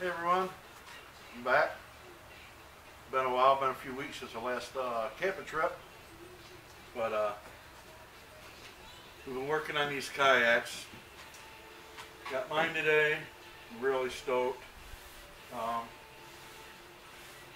Hey everyone, I'm back. Been a while, been a few weeks since the last uh, camping trip, but uh, we've been working on these kayaks. Got mine today. I'm really stoked. Um,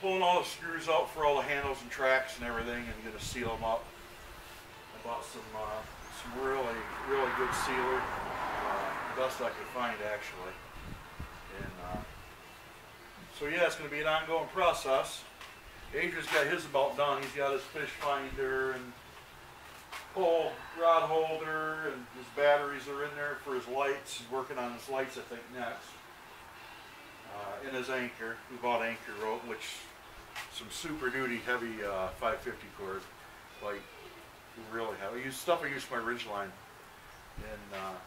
pulling all the screws out for all the handles and tracks and everything, and gonna seal them up. I bought some uh, some really really good sealer, uh, best I could find actually. So yeah, it's going to be an ongoing process. Adrian's got his about done. He's got his fish finder and pole rod holder, and his batteries are in there for his lights. He's working on his lights, I think, next. Uh, and his anchor. We bought anchor rope, which some super duty heavy uh, 550 cord, like really heavy. Stuff I use for my ridgeline, and. Uh,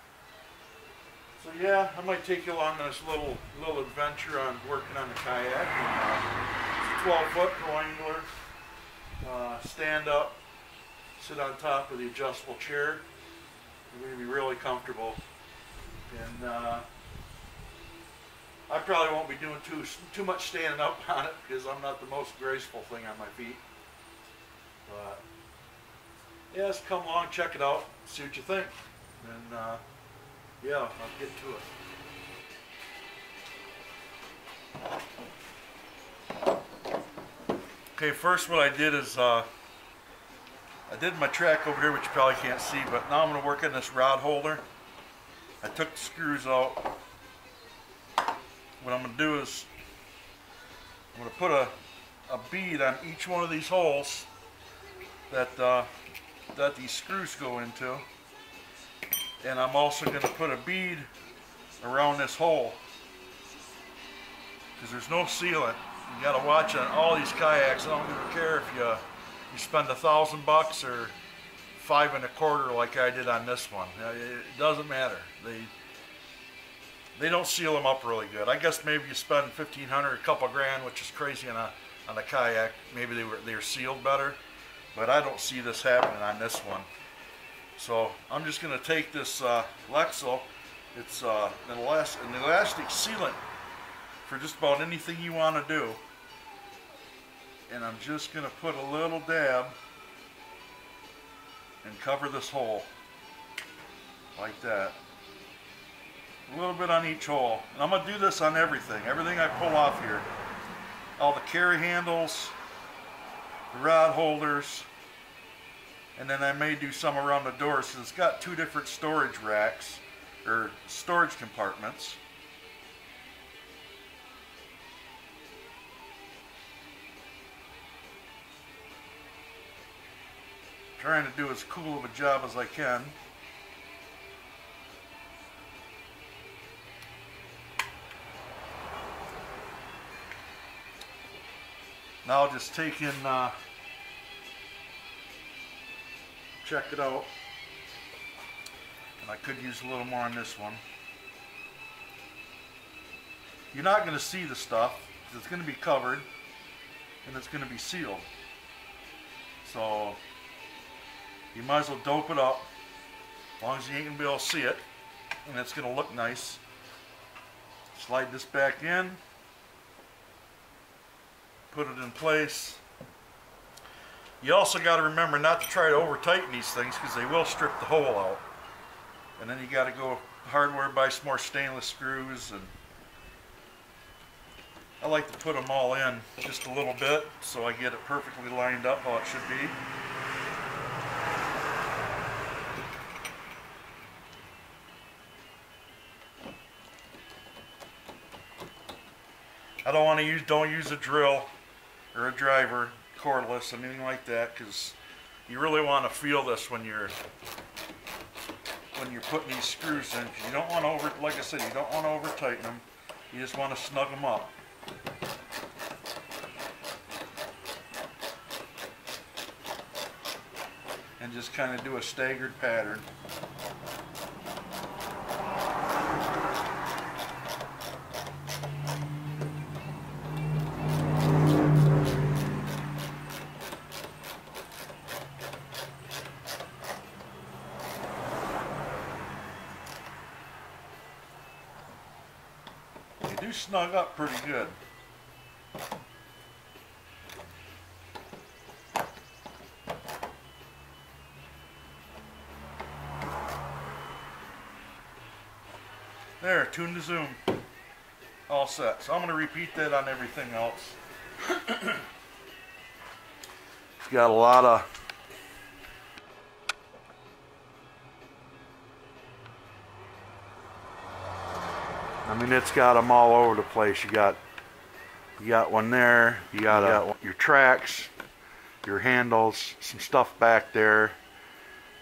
so yeah, I might take you along on this little little adventure on working on the kayak. And, uh, it's a 12 foot pro angler, uh, stand up, sit on top of the adjustable chair. You're gonna be really comfortable. And uh, I probably won't be doing too too much standing up on it because I'm not the most graceful thing on my feet. But yeah, come along, check it out, see what you think, and. Yeah, I'll get to it. Okay, first what I did is uh, I did my track over here, which you probably can't see, but now I'm going to work on this rod holder. I took the screws out. What I'm going to do is I'm going to put a, a bead on each one of these holes that uh, that these screws go into and I'm also going to put a bead around this hole. Because there's no sealant. You got to watch on all these kayaks. I don't even care if you you spend a thousand bucks or five and a quarter like I did on this one. Uh, it doesn't matter. They they don't seal them up really good. I guess maybe you spend 1500 a couple grand which is crazy on a on a kayak. Maybe they were they're sealed better. But I don't see this happening on this one so I'm just going to take this uh, Lexel. It's uh, an, elastic, an elastic sealant for just about anything you want to do. And I'm just going to put a little dab and cover this hole like that. A little bit on each hole. And I'm going to do this on everything. Everything I pull off here. All the carry handles, the rod holders, and then I may do some around the door so it's got two different storage racks or storage compartments. Trying to do as cool of a job as I can. Now I'll just take in uh, check it out. And I could use a little more on this one. You're not going to see the stuff it's going to be covered and it's going to be sealed. So you might as well dope it up as long as you ain't going to be able to see it and it's going to look nice. Slide this back in, put it in place, you also got to remember not to try to over tighten these things because they will strip the hole out. And then you got to go hardware buy some more stainless screws and I like to put them all in just a little bit so I get it perfectly lined up how it should be. I don't want to use, don't use a drill or a driver cordless, anything like that, because you really want to feel this when you're when you're putting these screws in. You don't want to over, like I said, you don't want to over tighten them. You just want to snug them up. And just kind of do a staggered pattern. There, tune to zoom. All set. So I'm going to repeat that on everything else. it's got a lot of I mean, it's got them all over the place. You got you got one there. You got, you got your tracks, your handles, some stuff back there.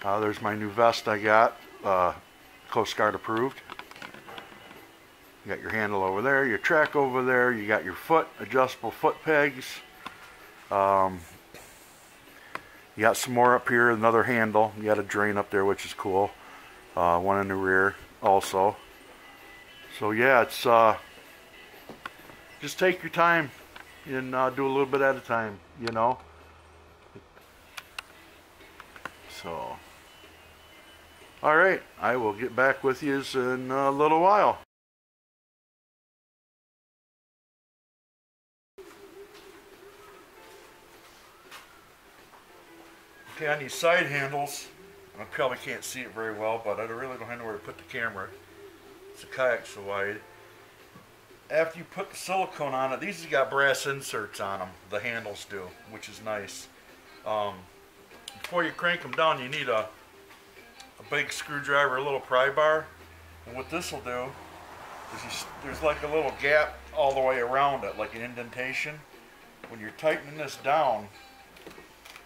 Uh, there's my new vest I got, uh, Coast Guard approved. You got your handle over there, your track over there. You got your foot, adjustable foot pegs. Um, you got some more up here, another handle. You got a drain up there, which is cool. Uh, one in the rear also. So yeah, it's uh, just take your time and uh, do a little bit at a time, you know. So, all right, I will get back with you in a little while. Okay, on these side handles, I probably can't see it very well, but I really don't know where to put the camera. It's a kayak so wide. After you put the silicone on it, these have got brass inserts on them. The handles do, which is nice. Um, before you crank them down, you need a, a big screwdriver, a little pry bar. And what this will do is you, there's like a little gap all the way around it, like an indentation. When you're tightening this down,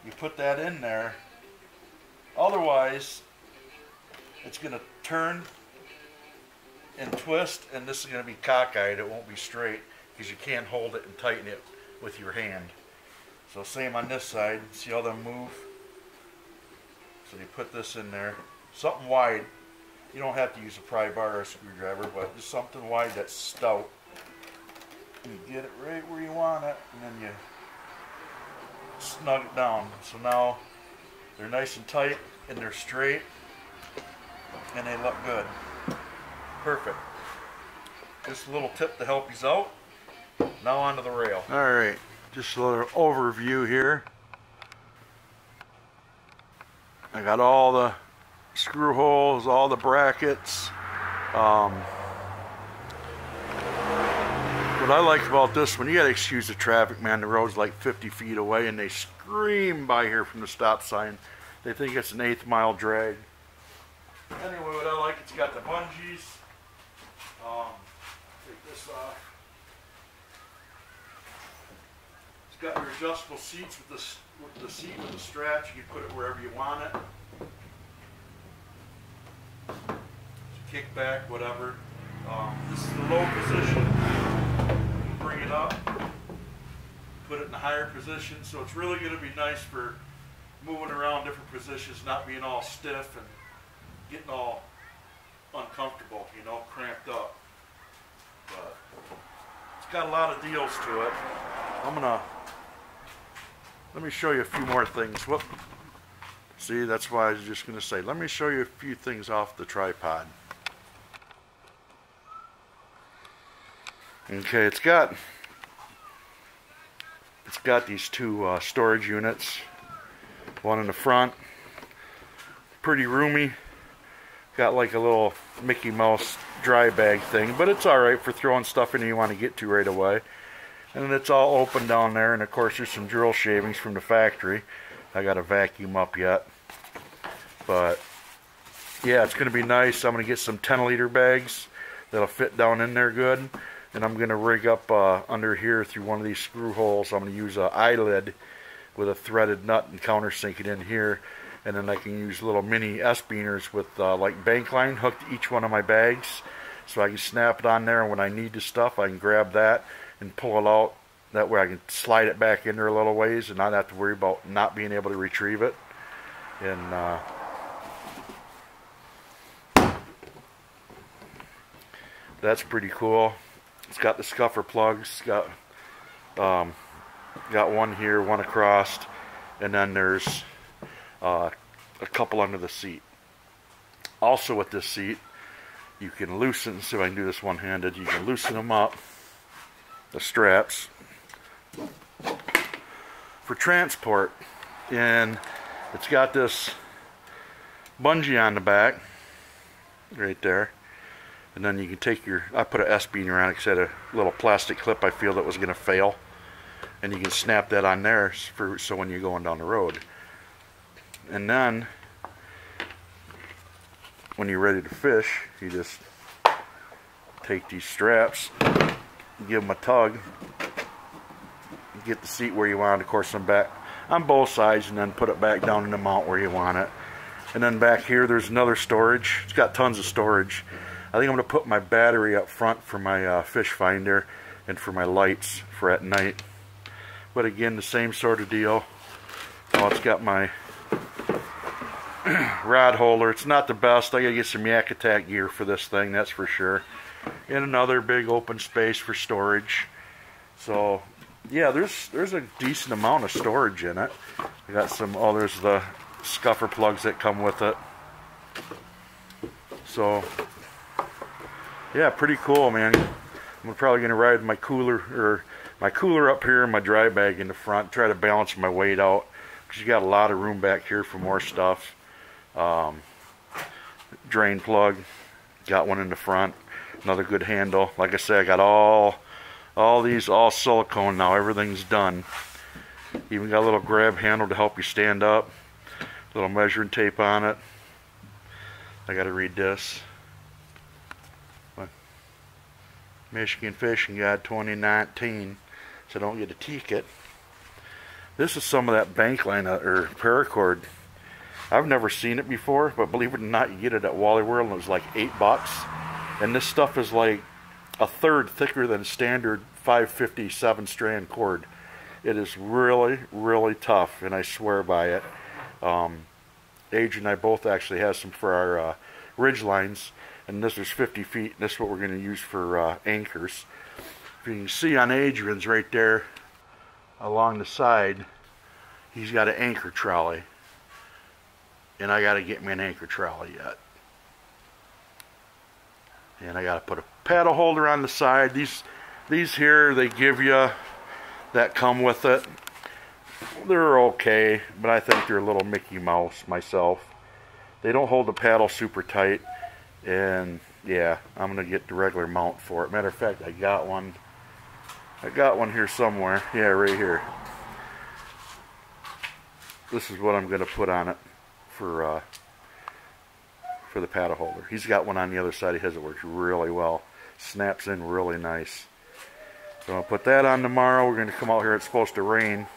you put that in there. Otherwise, it's going to turn and twist, and this is going to be cockeyed. It won't be straight because you can't hold it and tighten it with your hand. So same on this side. See how they move? So you put this in there. Something wide. You don't have to use a pry bar or a screwdriver, but just something wide that's stout. You get it right where you want it, and then you snug it down. So now they're nice and tight, and they're straight, and they look good. Perfect. Just a little tip to help you out. Now onto the rail. All right, just a little overview here. I got all the screw holes, all the brackets. Um, what I like about this one, you gotta excuse the traffic, man. The road's like 50 feet away and they scream by here from the stop sign. They think it's an eighth mile drag. Anyway, what I like, it's got the bungees. Um, take this off. It's got your adjustable seats with the, with the seat with the straps. You can put it wherever you want it. Kick back, whatever. Um, this is the low position. Bring it up. Put it in a higher position. So it's really going to be nice for moving around different positions, not being all stiff and getting all uncomfortable, you know, cramped up. But it's got a lot of deals to it. I'm gonna let me show you a few more things. Whoop. See, that's why I was just gonna say, let me show you a few things off the tripod. Okay, it's got it's got these two uh, storage units. One in the front, pretty roomy. Got like a little Mickey Mouse dry bag thing, but it's alright for throwing stuff in you want to get to right away. And it's all open down there, and of course there's some drill shavings from the factory. I got to vacuum up yet. But yeah, it's going to be nice. I'm going to get some 10 liter bags that'll fit down in there good. And I'm going to rig up uh, under here through one of these screw holes. I'm going to use an eyelid with a threaded nut and countersink it in here. And then I can use little mini S-biners with uh, like bank line hooked to each one of my bags. So I can snap it on there and when I need the stuff I can grab that and pull it out. That way I can slide it back in there a little ways and not have to worry about not being able to retrieve it. And uh, that's pretty cool it's got the scupper plugs got um, got one here one across and then there's uh, a couple under the seat. Also with this seat you can loosen, if I can do this one-handed, you can loosen them up, the straps, for transport. And it's got this bungee on the back, right there. And then you can take your, I put an S-beam around it because had a little plastic clip I feel that was going to fail. And you can snap that on there for, so when you're going down the road. And then, when you're ready to fish, you just take these straps, give them a tug, get the seat where you want it, of course, on back on both sides, and then put it back down in the mount where you want it. And then back here, there's another storage. It's got tons of storage. I think I'm going to put my battery up front for my uh, fish finder and for my lights for at night. But again, the same sort of deal. Oh, it's got my rod holder. It's not the best. I gotta get some Yak Attack gear for this thing, that's for sure. And another big open space for storage. So, yeah, there's there's a decent amount of storage in it. I got some. Oh, there's the scupper plugs that come with it. So, yeah, pretty cool, man. I'm probably gonna ride my cooler or my cooler up here and my dry bag in the front. Try to balance my weight out because you got a lot of room back here for more stuff. Um, drain plug, got one in the front. Another good handle. Like I said, I got all all these all silicone now. Everything's done. Even got a little grab handle to help you stand up. Little measuring tape on it. I got to read this. Michigan Fishing Guide 2019. So don't get a ticket. This is some of that bank line uh, or paracord. I've never seen it before, but believe it or not, you get it at Wally World and it was like eight bucks. And this stuff is like a third thicker than standard 557 strand cord. It is really, really tough, and I swear by it. Um, Age and I both actually have some for our uh, ridge lines, and this is 50 feet. And this is what we're going to use for uh, anchors. If you can see on Adrian's right there along the side, he's got an anchor trolley, and I got to get me an anchor trolley yet. And I got to put a paddle holder on the side. These, these here, they give you that come with it they're okay, but I think they're a little Mickey Mouse myself. They don't hold the paddle super tight, and yeah, I'm gonna get the regular mount for it. Matter of fact, I got one. I got one here somewhere. Yeah, right here. This is what I'm gonna put on it for uh, for the paddle holder. He's got one on the other side of his. It works really well. Snaps in really nice. So I'll put that on tomorrow. We're going to come out here. It's supposed to rain.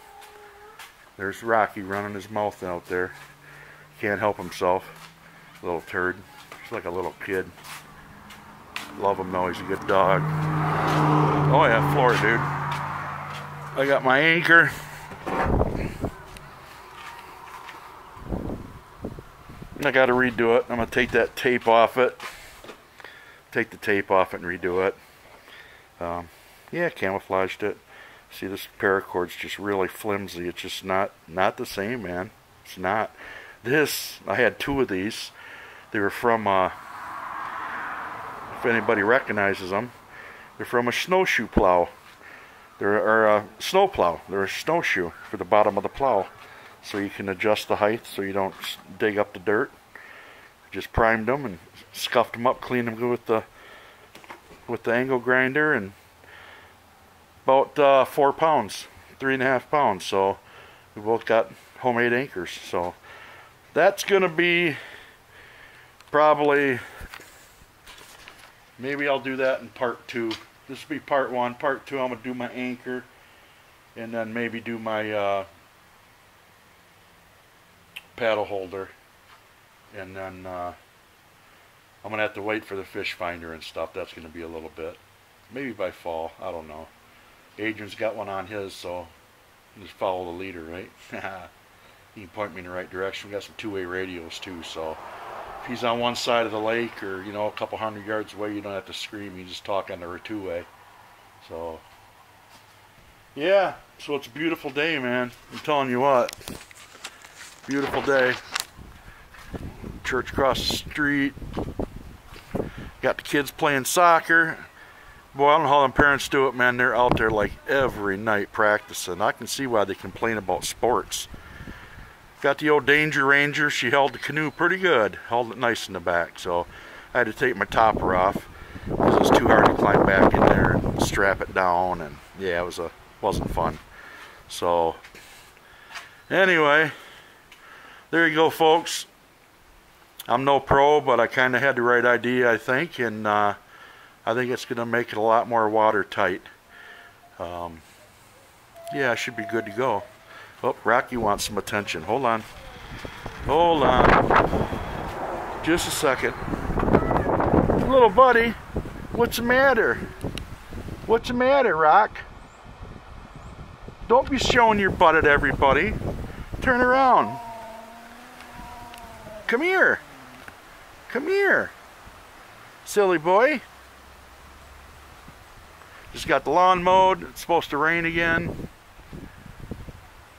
There's Rocky running his mouth out there. Can't help himself. Little turd. Like a little kid. Love him though, he's a good dog. Oh yeah, floor dude. I got my anchor. I gotta redo it. I'm gonna take that tape off it. Take the tape off it and redo it. Um, yeah, camouflaged it. See, this paracord's just really flimsy. It's just not not the same, man. It's not. This, I had two of these. They were from, uh, if anybody recognizes them, they're from a snowshoe plow. They're a snow plow. They're a snowshoe for the bottom of the plow. So you can adjust the height so you don't dig up the dirt. Just primed them and scuffed them up, cleaned them with the with the angle grinder and about uh, four pounds, three and a half pounds. So we both got homemade anchors. So that's going to be probably, maybe I'll do that in part two. This will be part one. Part two, I'm going to do my anchor and then maybe do my uh, paddle holder. And then uh, I'm going to have to wait for the fish finder and stuff. That's going to be a little bit. Maybe by fall. I don't know. Adrian's got one on his, so just follow the leader, right? he can point me in the right direction. We got some two-way radios too, so he's on one side of the lake or you know a couple hundred yards away, you don't have to scream. You just talk on the two-way. So yeah, so it's a beautiful day, man. I'm telling you what, beautiful day. Church across the street. Got the kids playing soccer. Boy, I don't know how them parents do it, man. They're out there like every night practicing. I can see why they complain about sports. Got the old Danger Ranger. She held the canoe pretty good. Held it nice in the back. So I had to take my topper off because it was too hard to climb back in there and strap it down. And yeah, it was a wasn't fun. So anyway, there you go, folks. I'm no pro, but I kind of had the right idea, I think, and uh, I think it's going to make it a lot more watertight. Um, yeah, I should be good to go. Oh, Rocky wants some attention. Hold on. Hold on. Just a second. Little buddy, what's the matter? What's the matter, Rock? Don't be showing your butt at everybody. Turn around. Come here. Come here. Silly boy. Just got the lawn mowed. It's supposed to rain again.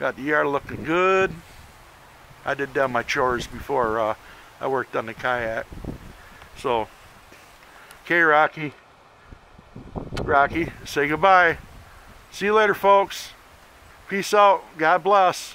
Got the yard looking good. I did done my chores before uh, I worked on the kayak. So, okay, Rocky. Rocky, say goodbye. See you later, folks. Peace out. God bless.